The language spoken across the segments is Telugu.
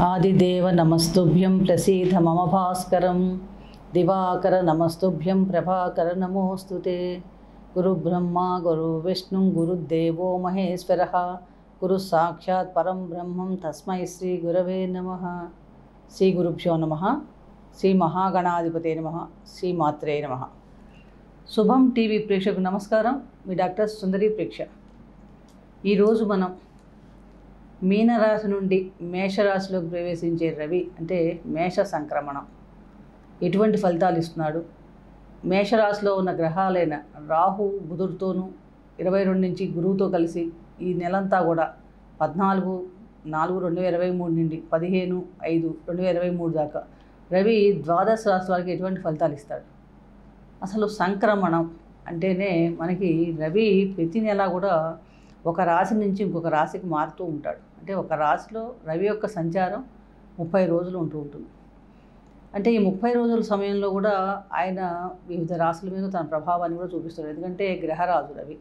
ఆదిదేవ నమస్తుభ్యం ప్రసీద మమ భాస్కరం దివాకర నమస్తుభ్యం ప్రభాకర నమోస్తుతే గురు బ్రహ్మ గురు విష్ణు గురుదేవో మహేశ్వర గురు సాక్షాత్ పరం బ్రహ్మం తస్మై శ్రీ గురవే నమ శ్రీ గురుభ్యో నమ శ్రీ మహాగణాధిపతే నమ శ్రీ మాత్రే నమ శుభం టీవీ ప్రేక్షకు నమస్కారం మీ డాక్టర్ సుందరి ప్రేక్ష ఈరోజు మనం మీనరాశి నుండి మేషరాశిలోకి ప్రవేశించే రవి అంటే మేష సంక్రమణం. ఎటువంటి ఫలితాలు ఇస్తున్నాడు? మేషరాశిలో ఉన్న గ్రహాలైన రాహు బుధుడితోనూ ఇరవై రెండు నుంచి గురువుతో కలిసి ఈ నెలంతా కూడా పద్నాలుగు నాలుగు రెండు వేల ఇరవై మూడు నుండి పదిహేను ఐదు రెండు వేల ఇరవై మూడు దాకా రవి ద్వాదశ రాశి వారికి ఎటువంటి ఫలితాలు ఇస్తాడు? అసలు సంక్రమణం అంటేనే మనకి రవి ప్రతి నెల కూడా ఒక రాశి నుంచి ఇంకొక రాశికి మారుతూ ఉంటాడు. అంటే ఒక రాశిలో రవి యొక్క సంచారం ముప్పై రోజులు ఉంటూ ఉంటుంది. అంటే ఈ ముప్పై రోజుల సమయంలో కూడా ఆయన వివిధ రాశుల మీద తన ప్రభావాన్ని కూడా చూపిస్తాడు. ఎందుకంటే గ్రహరాజు రవి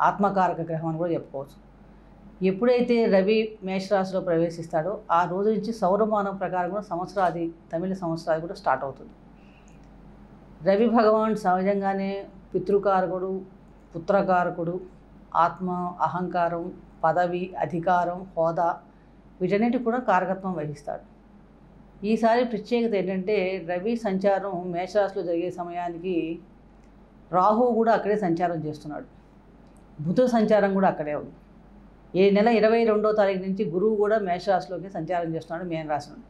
ఆత్మకారక గ్రహం అని కూడా చెప్పుకోవచ్చు. ఎప్పుడైతే రవి మేషరాశిలో ప్రవేశిస్తాడో ఆ రోజు నుంచి సౌరమానం ప్రకారం కూడా సంవత్సరాది తమిళ సంవత్సరాది కూడా స్టార్ట్ అవుతుంది. రవి భగవాన్ సహజంగానే పితృకారకుడు పుత్రకారకుడు ఆత్మ అహంకారం పదవి అధికారం హోదా వీటన్నిటి కూడా కారకత్వం వహిస్తాడు. ఈసారి ప్రత్యేకత ఏంటంటే రవి సంచారం మేషరాశిలో జరిగే సమయానికి రాహు కూడా అక్కడే సంచారం చేస్తున్నాడు. బుధ సంచారం కూడా అక్కడే ఉంది. ఈ నెల ఇరవై రెండో తారీఖు నుంచి గురువు కూడా మేషరాశిలోకి సంచారం చేస్తున్నాడు మేనరాశి నుండి.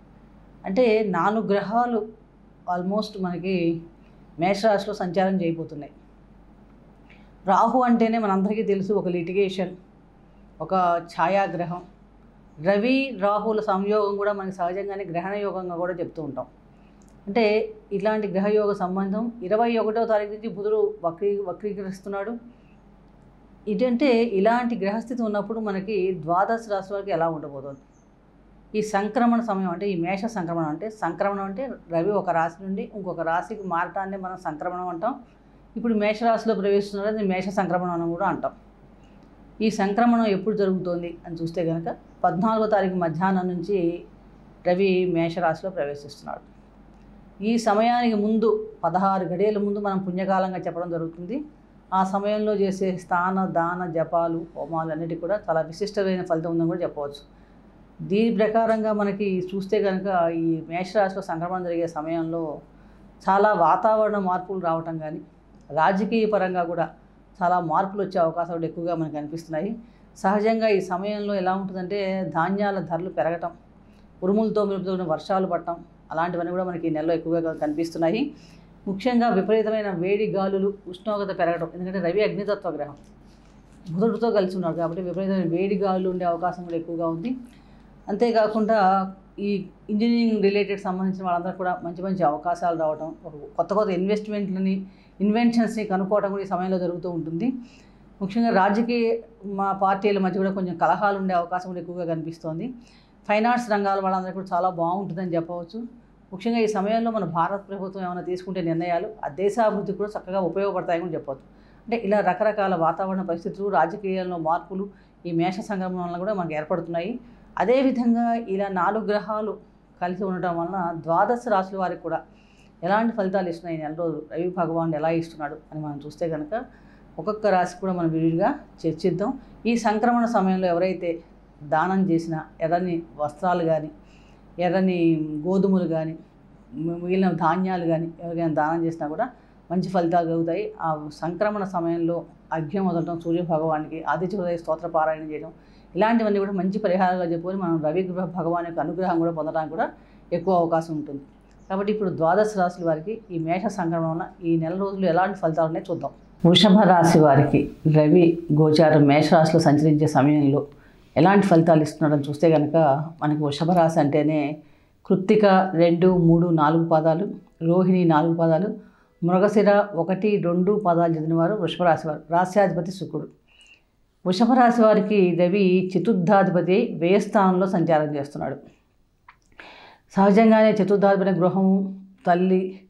అంటే నాలుగు గ్రహాలు ఆల్మోస్ట్ మనకి మేషరాశిలో సంచారం చేయబోతున్నాయి. రాహు అంటేనే మనందరికీ తెలుసు ఒక లిటిగేషన్ ఒక ఛాయాగ్రహం. రవి రాహుల సంయోగం కూడా మనకి సహజంగానే గ్రహణ యోగంగా కూడా చెప్తూ ఉంటాం. అంటే ఇలాంటి గ్రహయోగ సంబంధం ఇరవై ఒకటో తారీఖు నుంచి బుధుడు వక్రీ వక్రీకరిస్తున్నాడు. ఇదంటే ఇలాంటి గ్రహస్థితి ఉన్నప్పుడు మనకి ద్వాదశ రాశి వారికి ఎలా ఉండబోతుంది? ఈ సంక్రమణ సమయం అంటే ఈ మేష సంక్రమణం అంటే సంక్రమణం అంటే రవి ఒక రాశి నుండి ఇంకొక రాశికి మారటాన్ని మనం సంక్రమణం అంటాం. ఇప్పుడు మేషరాశిలో ప్రవేశిస్తున్నది మేష సంక్రమణం అని కూడా అంటాం. ఈ సంక్రమణం ఎప్పుడు జరుగుతోంది అని చూస్తే కనుక పద్నాలుగో తారీఖు మధ్యాహ్నం నుంచి రవి మేషరాశిలో ప్రవేశిస్తున్నాడు. ఈ సమయానికి ముందు పదహారు గడియల ముందు మనం పుణ్యకాలంగా చెప్పడం జరుగుతుంది. ఆ సమయంలో చేసే స్థాన దాన జపాలు హోమాలు అన్నిటి కూడా చాలా విశిష్టమైన ఫలితం ఉందని కూడా చెప్పవచ్చు. దీని ప్రకారంగా మనకి చూస్తే కనుక ఈ మేషరాశిలో సంక్రమణం జరిగే సమయంలో చాలా వాతావరణ మార్పులు రావటం కానీ రాజకీయ పరంగా కూడా చాలా మార్పులు వచ్చే అవకాశాలు ఎక్కువగా మనకు కనిపిస్తున్నాయి సహజంగా ఈ సమయంలో ఎలా ఉంటుందంటే ధాన్యాల ధరలు పెరగటం ఉరుములతో మెరుపుతో వర్షాలు పడటం అలాంటివన్నీ కూడా మనకి ఈ నెలలో ఎక్కువగా కనిపిస్తున్నాయి. ముఖ్యంగా విపరీతమైన వేడి గాలులు ఉష్ణోగ్రత పెరగడం ఎందుకంటే రవి అగ్నితత్వ గ్రహం బుధుడితో కలిసి ఉన్నాడు కాబట్టి విపరీతమైన వేడి గాలులు ఉండే అవకాశం కూడా ఎక్కువగా ఉంది. అంతేకాకుండా ఈ ఇంజనీరింగ్ రిలేటెడ్ సంబంధించిన వాళ్ళందరూ కూడా మంచి మంచి అవకాశాలు రావడం ఒక కొత్త కొత్త ఇన్వెస్ట్మెంట్లని ఇన్వెన్షన్స్ని కనుక్కోవడం కూడా ఈ సమయంలో జరుగుతూ ఉంటుంది. ముఖ్యంగా రాజకీయ మా పార్టీల మధ్య కూడా కొంచెం కలహాలు ఉండే అవకాశం కూడా ఎక్కువగా కనిపిస్తోంది. ఫైనాన్స్ రంగాల వాళ్ళందరూ కూడా చాలా బాగుంటుందని చెప్పవచ్చు. ముఖ్యంగా ఈ సమయంలో మన భారత ప్రభుత్వం ఏమైనా తీసుకుంటే నిర్ణయాలు ఆ దేశాభివృద్ధికి కూడా చక్కగా ఉపయోగపడతాయని కూడా చెప్పవచ్చు. అంటే ఇలా రకరకాల వాతావరణ పరిస్థితులు రాజకీయాల్లో మార్పులు ఈ మేష సంక్రమణ వల్ల కూడా మనకు ఏర్పడుతున్నాయి. అదేవిధంగా ఇలా నాలుగు గ్రహాలు కలిసి ఉండటం వలన ద్వాదశ రాశుల వారికి కూడా ఎలాంటి ఫలితాలు ఇస్తున్నాయి నెల రోజు? రవి భగవానుడు ఎలా ఇస్తున్నాడు అని మనం చూస్తే కనుక ఒక్కొక్క రాశి కూడా మనం విడిగా చర్చిద్దాం. ఈ సంక్రమణ సమయంలో ఎవరైతే దానం చేసిన ఎర్రని వస్త్రాలు కానీ ఎర్రని గోధుమలు కానీ మిగిలిన ధాన్యాలు కానీ ఎవరికైనా దానం చేసినా కూడా మంచి ఫలితాలు కలుగుతాయి. ఆ సంక్రమణ సమయంలో అర్ఘ్యం వదలటం సూర్య భగవానికి స్తోత్ర పారాయణ చేయడం ఇలాంటివన్నీ కూడా మంచి పరిహారాలుగా చెప్పుకొని మనం రవి గృహ భగవాన్ యొక్క అనుగ్రహం కూడా పొందడానికి కూడా ఎక్కువ అవకాశం ఉంటుంది. కాబట్టి ఇప్పుడు ద్వాదశ రాశుల వారికి ఈ మేష సంక్రమణ వలన ఈ నెల రోజులు ఎలాంటి ఫలితాలు ఉన్నాయి చూద్దాం. వృషభ రాశి వారికి రవి గోచారం మేషరాశిలో సంచరించే సమయంలో ఎలాంటి ఫలితాలు ఇస్తున్నాడని చూస్తే కనుక మనకి వృషభ రాశి అంటేనే కృత్తిక రెండు మూడు నాలుగు పాదాలు రోహిణి నాలుగు పాదాలు మృగశిర ఒకటి రెండు పదాలు చదివిన వారు వృషభ రాశి వారు. రాశ్యాధిపతి శుక్రుడు. వృషభరాశి వారికి రవి చతుర్థాధిపతి వ్యయస్థానంలో సంచారం చేస్తున్నాడు. సహజంగానే చతుర్థాధిపతి గృహం తల్లి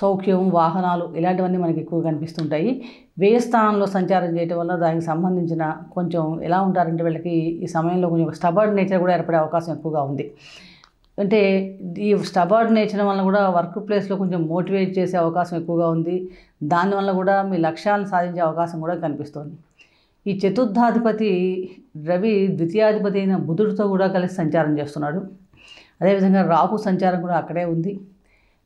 సౌఖ్యం వాహనాలు ఇలాంటివన్నీ మనకి ఎక్కువ కనిపిస్తుంటాయి. వ్యయస్థానంలో సంచారం చేయటం వల్ల దానికి సంబంధించిన కొంచెం ఎలా ఉంటారంటే వీళ్ళకి ఈ సమయంలో కొంచెం స్టబర్డ్ నేచర్ కూడా ఏర్పడే అవకాశం ఎక్కువగా ఉంది. అంటే ఈ స్టబర్డ్ నేచర్ వల్ల కూడా వర్క్ ప్లేస్లో కొంచెం మోటివేట్ చేసే అవకాశం ఎక్కువగా ఉంది. దానివల్ల కూడా మీ లక్ష్యాలను సాధించే అవకాశం కూడా కనిపిస్తుంది. ఈ చతుర్థాధిపతి రవి ద్వితీయాధిపతి అయిన బుధుడితో కూడా కలిసి సంచారం చేస్తున్నాడు. అదేవిధంగా రాహు సంచారం కూడా అక్కడే ఉంది.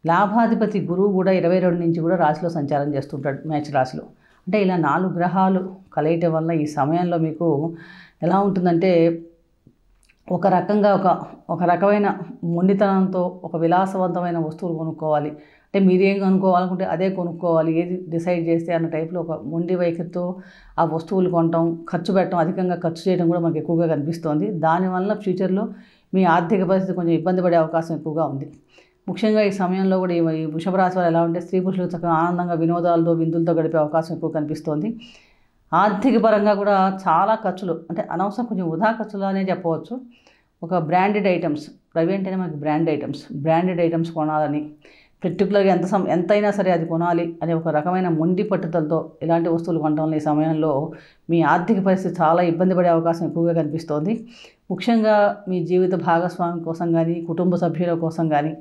లాభాధిపతి గురువు కూడా ఇరవై రెండు నుంచి కూడా రాశిలో సంచారం చేస్తుంటాడు మ్యాచ్ రాశిలో. అంటే ఇలా నాలుగు గ్రహాలు కలయటం వల్ల ఈ సమయంలో మీకు ఎలా ఉంటుందంటే ఒక రకంగా ఒక ఒక రకమైన మొండితనంతో ఒక విలాసవంతమైన వస్తువులు కొనుక్కోవాలి. అంటే మీరేం కొనుక్కోవాలనుకుంటే అదే కొనుక్కోవాలి ఏది డిసైడ్ చేస్తే అన్న టైప్లో ఒక మొండి వైఖరితో ఆ వస్తువులు కొనటం ఖర్చు పెట్టడం అధికంగా ఖర్చు చేయడం కూడా మనకు ఎక్కువగా కనిపిస్తోంది. దానివల్ల ఫ్యూచర్లో మీ ఆర్థిక పరిస్థితి కొంచెం ఇబ్బంది పడే అవకాశం ఎక్కువగా ఉంది. ముఖ్యంగా ఈ సమయంలో కూడా ఈ వృషభరాశి వారు ఎలా ఉంటే స్త్రీ పురుషులు చక్కగా ఆనందంగా వినోదాలతో విందులతో గడిపే అవకాశం ఎక్కువ కనిపిస్తోంది. ఆర్థిక పరంగా కూడా చాలా ఖర్చులు అంటే అనవసరం కొంచెం వృధా ఖర్చులు అనే చెప్పవచ్చు. ఒక బ్రాండెడ్ ఐటమ్స్ రవి అంటేనే మనకి బ్రాండ్ ఐటమ్స్ బ్రాండెడ్ ఐటమ్స్ కొనాలని పర్టికులర్గా ఎంత సం ఎంతైనా సరే అది కొనాలి అనే ఒక రకమైన మొండి పట్టుదలతో ఇలాంటి వస్తువులు కొనడం ఈ సమయంలో మీ ఆర్థిక పరిస్థితి చాలా ఇబ్బంది పడే అవకాశం ఎక్కువగా కనిపిస్తోంది. ముఖ్యంగా మీ జీవిత భాగస్వామి కోసం కానీ కుటుంబ సభ్యుల కోసం కానీ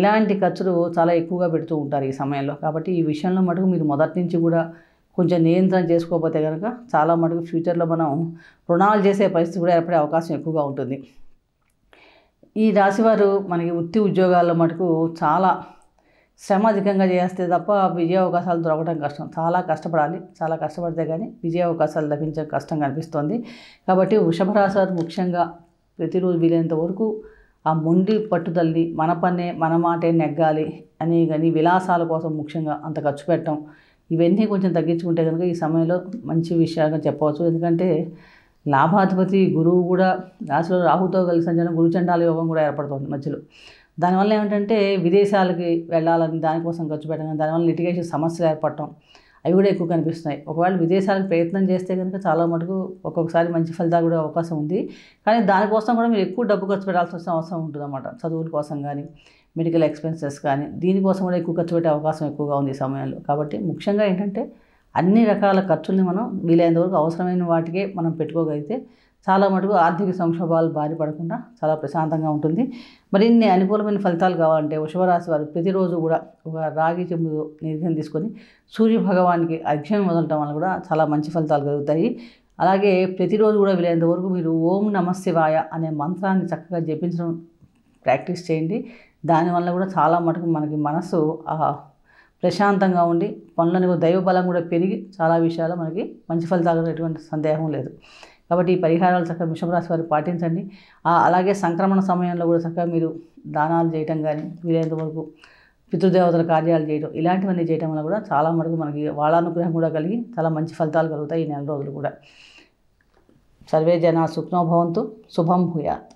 ఇలాంటి ఖర్చులు చాలా ఎక్కువగా పెడుతూ ఉంటారు ఈ సమయంలో. కాబట్టి ఈ విషయంలో మటుకు మీరు మొదటి నుంచి కూడా కొంచెం నియంత్రణ చేసుకోకపోతే కనుక చాలా మటుకు ఫ్యూచర్లో మనం రుణాలు చేసే పరిస్థితి కూడా ఏర్పడే అవకాశం ఎక్కువగా ఉంటుంది. ఈ రాశివారు మనకి వృత్తి ఉద్యోగాల్లో మటుకు చాలా శ్రమ అధికంగా చేస్తే తప్ప విజయ అవకాశాలు దొరకడం కష్టం. చాలా కష్టపడాలి. చాలా కష్టపడితే కానీ విజయ అవకాశాలు లభించే కష్టం కనిపిస్తోంది. కాబట్టి వృషభ ముఖ్యంగా ప్రతిరోజు వీలైనంత వరకు ఆ మొండి పట్టుదలని మన పన్నే మన మాటే నెగ్గాలి అని కానీ విలాసాల కోసం ముఖ్యంగా అంత ఖర్చు పెట్టడం. ఇవన్నీ కొంచెం తగ్గించుకుంటే కనుక ఈ సమయంలో మంచి విషయాలుగా చెప్పవచ్చు. ఎందుకంటే లాభాధిపతి గురువు కూడా రాశిలో రాహుతో కలిసి సంచలనం గురుచండాల యోగం కూడా ఏర్పడుతుంది మధ్యలో. దానివల్ల ఏమిటంటే విదేశాలకి వెళ్ళాలని దానికోసం ఖర్చు పెట్టడం దానివల్ల లిటిగేషన్ సమస్యలు ఏర్పడటం అవి కూడా ఎక్కువ కనిపిస్తున్నాయి. ఒకవేళ విదేశాలకు ప్రయత్నం చేస్తే కనుక చాలా మటుకు ఒక్కొక్కసారి మంచి ఫలితాలు కూడా అవకాశం ఉంది. కానీ దానికోసం కూడా మీరు ఎక్కువ డబ్బు ఖర్చు పెట్టాల్సి వచ్చిన అవసరం ఉంటుంది అన్నమాట చదువుల కోసం కానీ మెడికల్ ఎక్స్పెన్సెస్ కానీ దీనికోసం కూడా ఎక్కువ ఖర్చు పెట్టే అవకాశం ఎక్కువగా ఉంది ఈ సమయంలో. కాబట్టి ముఖ్యంగా ఏంటంటే అన్ని రకాల ఖర్చుల్ని మనం వీలైనంత వరకు అవసరమైన వాటికే మనం పెట్టుకోగలిగితే చాలా మటుకు ఆర్థిక సంక్షోభాలు బారి పడకుండా చాలా ప్రశాంతంగా ఉంటుంది. మరిన్ని అనుకూలమైన ఫలితాలు కావాలంటే వృషభరాశి వారు ప్రతిరోజు కూడా ఒక రాగి చెంబు నిర్ణయం తీసుకొని సూర్య భగవానికి అర్ఘ్యం వదలటం వల్ల కూడా చాలా మంచి ఫలితాలు కలుగుతాయి. అలాగే ప్రతిరోజు కూడా వీలైనంత వరకు మీరు ఓం నమశివాయ అనే మంత్రాన్ని చక్కగా జపించడం ప్రాక్టీస్ చేయండి. దానివల్ల కూడా చాలా మటుకు మనకి మనసు ప్రశాంతంగా ఉండి పనులని దైవ బలం కూడా పెరిగి చాలా విషయాలు మనకి మంచి ఫలితాలు ఎటువంటి సందేహం లేదు. కాబట్టి ఈ పరిహారాలు చక్కగా మిషభరాశి వారు పాటించండి. అలాగే సంక్రమణ సమయంలో కూడా చక్కగా మీరు దానాలు చేయటం కానీ వీలైనంత వరకు పితృదేవతల కార్యాలు చేయడం ఇలాంటివన్నీ చేయడం వల్ల కూడా చాలా మటుకు మనకి వాళ్ళ అనుగ్రహం కూడా కలిగి చాలా మంచి ఫలితాలు కలుగుతాయి ఈ నెల రోజులు కూడా. సర్వే జన సుఖ్నోభవంతు శుభం భూయాత్.